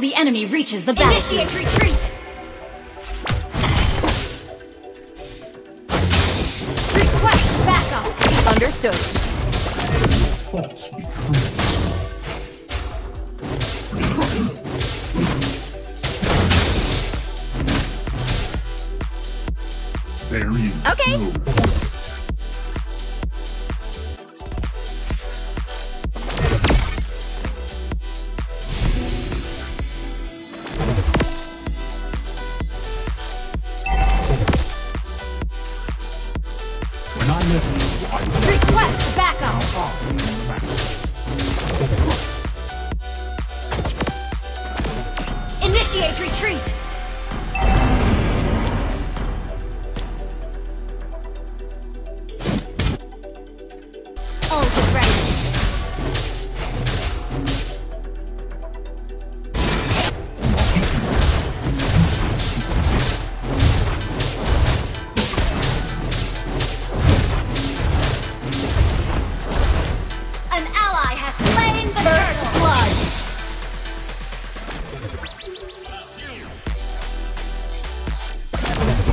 until the enemy reaches the battlefield. Initiate retreat! Request backup! Understood. Okay. No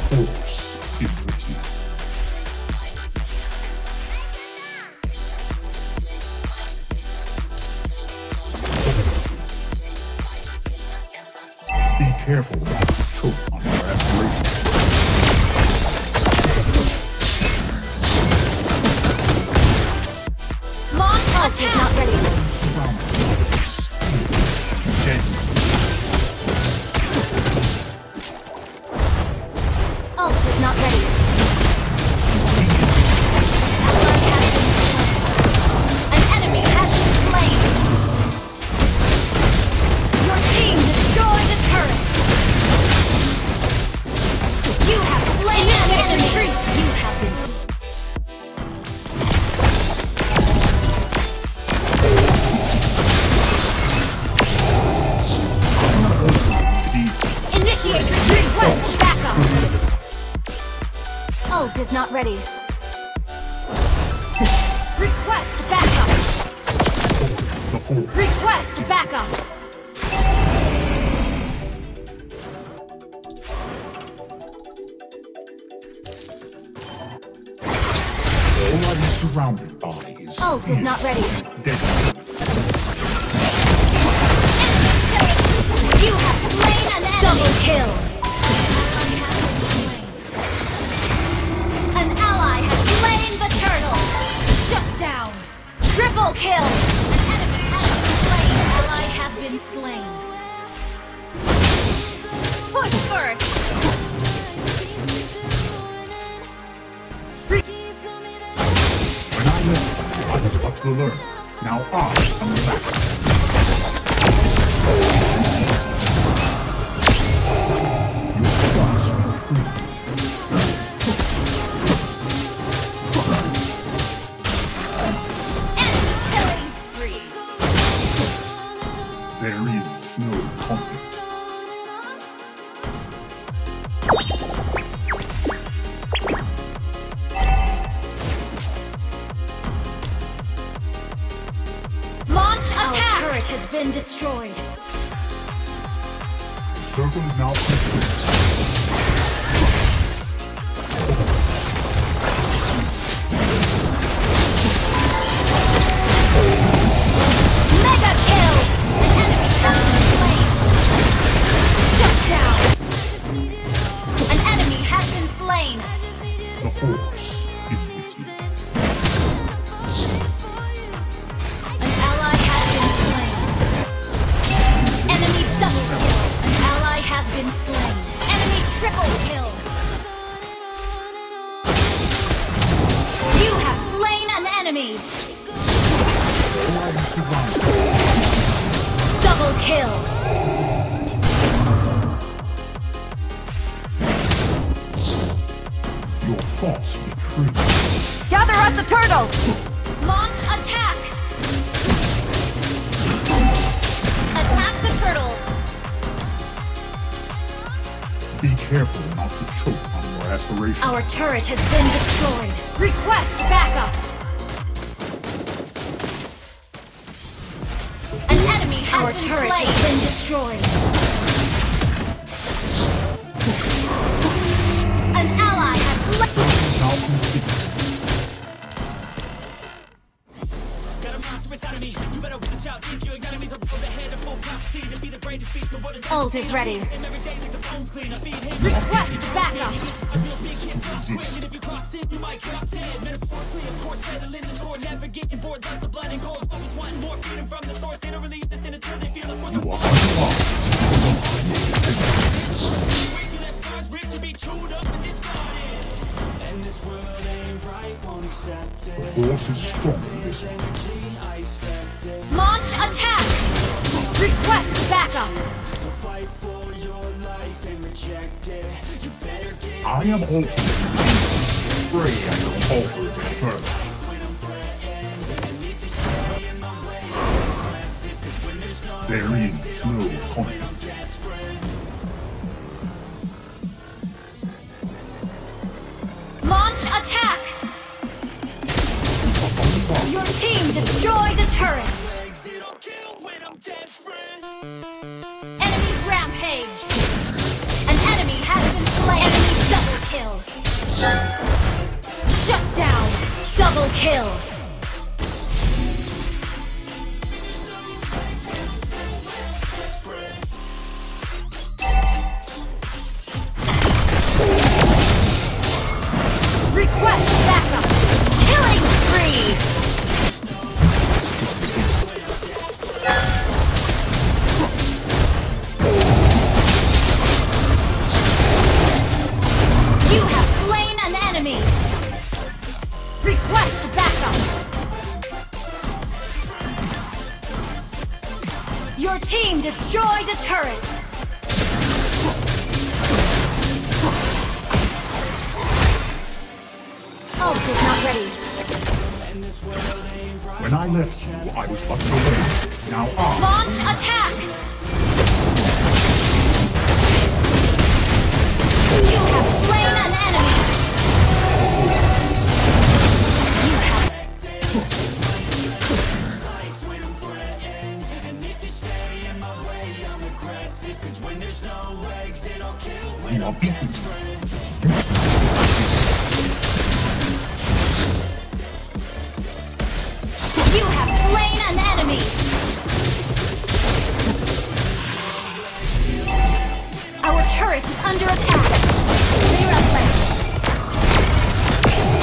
force. Is is not ready. Request backup! Request backup! All unsurrounded bodies. Ult is not ready. Dead. destroyed. The circle is now complete. Your thoughts betray. Gather at the turtle! Launch attack! Attack the turtle! Be careful not to choke on your aspirations. Our turret has been destroyed. Request backup! An enemy has Our been turret slain. has been destroyed. Is ready. Request backup! You are. The force is strong I am altering the Pray I don't alter it any further. There is no conflict. Launch attack! Your team destroyed a turret! Enemy rampage! Kill! Shut down! Double kill! Request backup! Killing spree! Ult is not ready. When I left you, I was but away. Now I Launch attack! You have slain an enemy! You have... you are beaten. Turret is under attack! Clear up lane!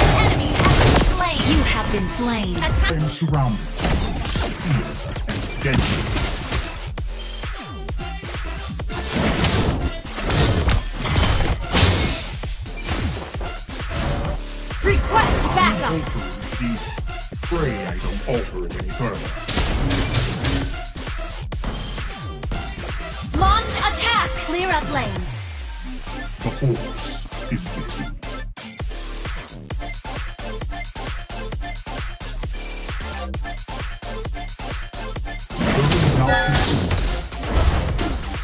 An enemy has been slain! You have been slain! Attack! am surrounded. And deadly. Request backup! Altering the Pray I don't alter it any further. Launch attack! Clear up lane! Force is with.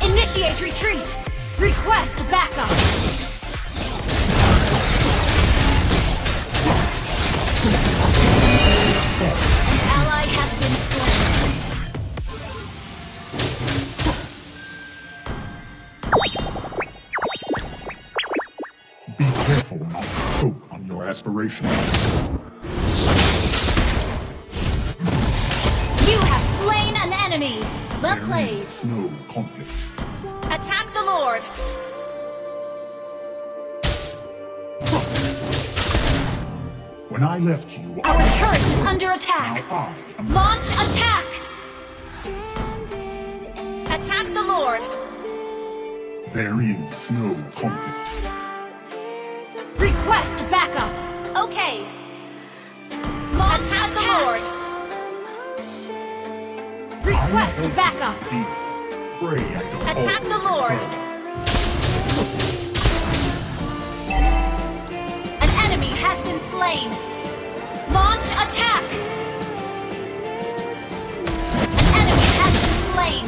Initiate retreat! Request backup! Choke aspirations. You have slain an enemy! Well There played. is no conflict. Attack the Lord! When I left you, Our I turret is under attack! now I am Launch attack! Attack the Lord! There is no conflict. Request backup! Okay. Launch Attack the Lord. Request backup. Pray at Attack the. Lord. An enemy has been slain. Launch attack. An enemy has been slain.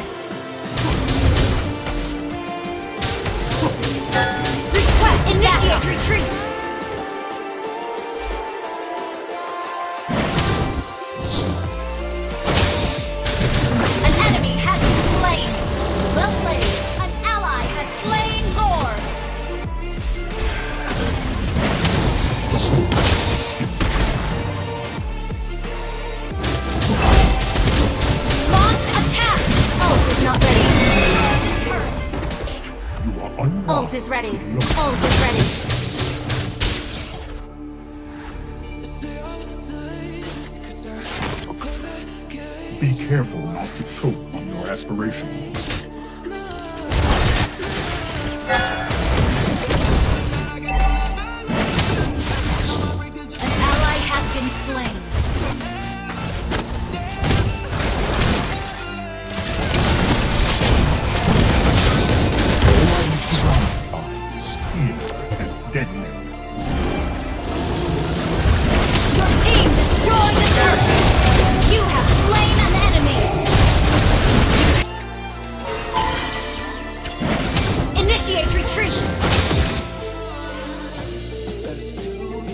Request initiate retreat. Careful not to choke on your aspirations. An Initiate retreat.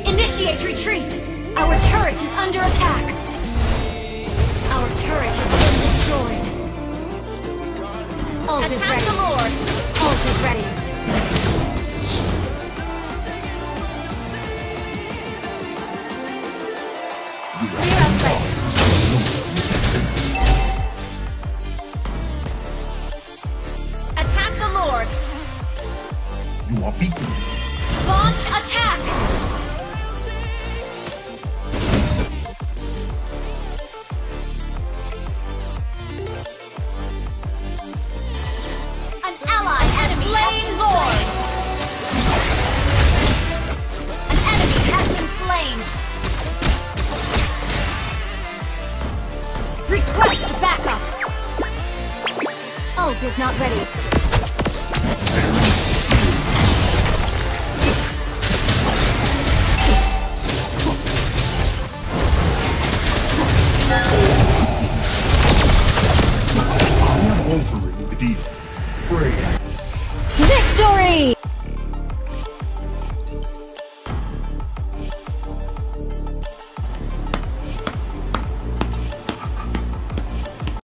Initiate retreat. Our turret is under attack. Our turret has been destroyed. Ult is ready. the Lord. Is ready.